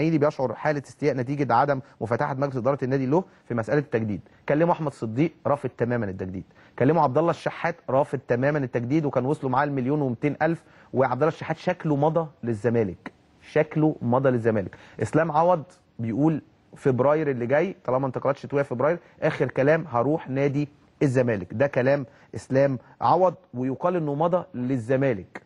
الاسماعيلي بيشعر حاله استياء نتيجة عدم مفاتحه مجلس إدارة النادي له في مسألة التجديد. كلموا أحمد صديق رافض تماما التجديد. كلموا عبد الله الشحات رافض تماما التجديد وكان وصلوا معاه المليون و200 ألف وعبد الله الشحات شكله مضى للزمالك. شكله مضى للزمالك. إسلام عوض بيقول فبراير اللي جاي طالما انتقالات شتوية فبراير آخر كلام هروح نادي الزمالك. ده كلام إسلام عوض ويقال إنه مضى للزمالك.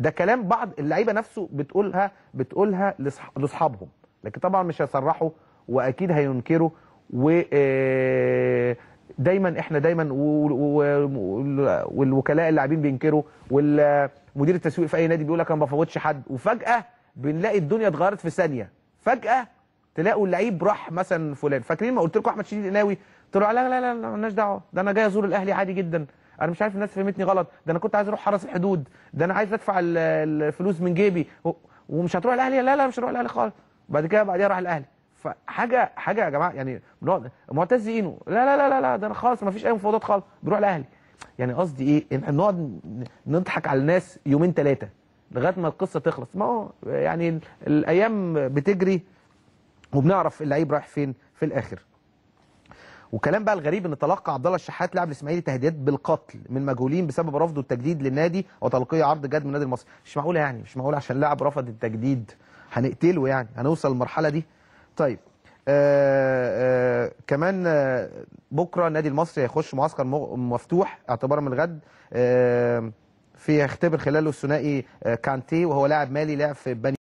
ده كلام بعض اللعيبة نفسه بتقولها بتقولها لاصحابهم. لكن طبعا مش هيصرحوا وأكيد هينكروا و آه، دايما إحنا دايما والوكلاء اللاعبين بينكروا والمدير التسويق في أي نادي بيقول لك أنا ما بفوتش حد. وفجأة بنلاقي الدنيا اتغيرت في ثانية. فجأة تلاقوا اللعيب راح مثلا فلان. فاكرين ما قلت لكم أحمد شديد قناوي لا لا لا لا مالناش دعوة. ده أنا جاي أزور الأهلي عادي جدا. أنا مش عارف الناس فهمتني غلط. ده أنا كنت عايز أروح حرس الحدود ده أنا عايز ادفع ال- الفلوس من جيبي. ومش هتروح الاهلي لا لا مش هروح الاهلي خالص. بعد كده بعديها راح الاهلي فحاجة حاجة يا جماعة يعني معتز اينو لا لا لا لا لا ده أنا خالص ما فيش أي مفاوضات خالص. بيروح الاهلي يعني قصدي إيه؟ إحنا نقعد نضحك على الناس يومين ثلاثة لغاية ما القصة تخلص. ما هو يعني ال- الأيام بتجري وبنعرف اللعيب رايح فين في الآخر. وكلام بقى الغريب إن تلقى عبد الله الشحات لاعب الإسماعيلي تهديدات بالقتل من مجهولين بسبب رفضه التجديد للنادي وتلقيه عرض جاد من النادي المصري. مش معقوله يعني مش معقوله عشان لاعب رفض التجديد هنقتله يعني هنوصل للمرحلة دي. طيب آه آه كمان آه بكرة النادي المصري هيخش معسكر مفتوح اعتبارا من الغد في يختبر خلاله الثنائي كانتي وهو لاعب مالي لاعب في بني